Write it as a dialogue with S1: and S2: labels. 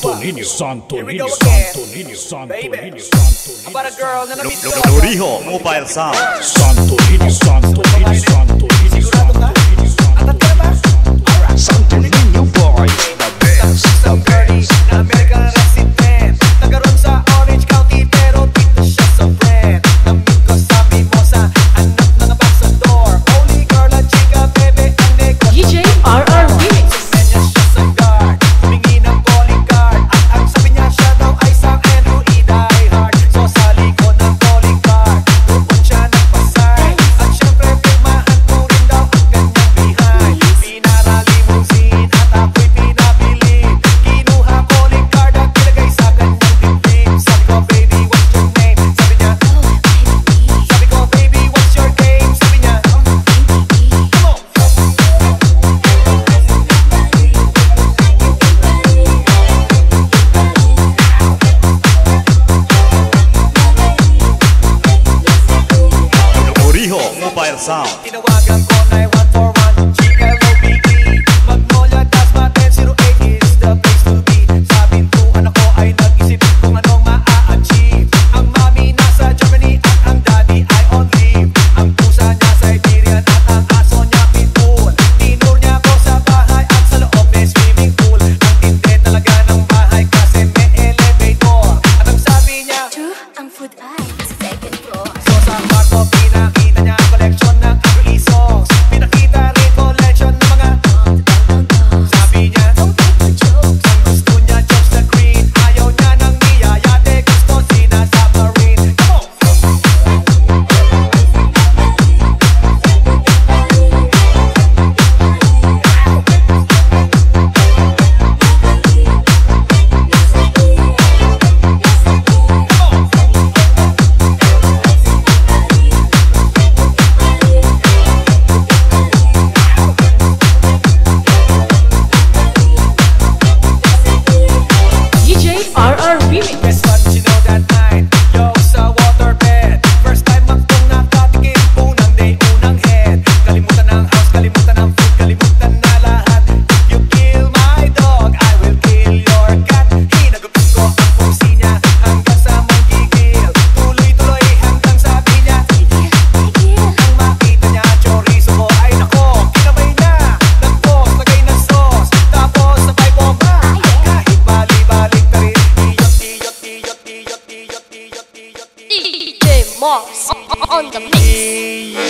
S1: Santolini, Santolini, Santolini, Santolini, Santolini. About a girl, then I'm
S2: Mobile Sound.
S1: Santolini, Santolini, Santolini.
S2: sound.
S3: box on the
S1: mix.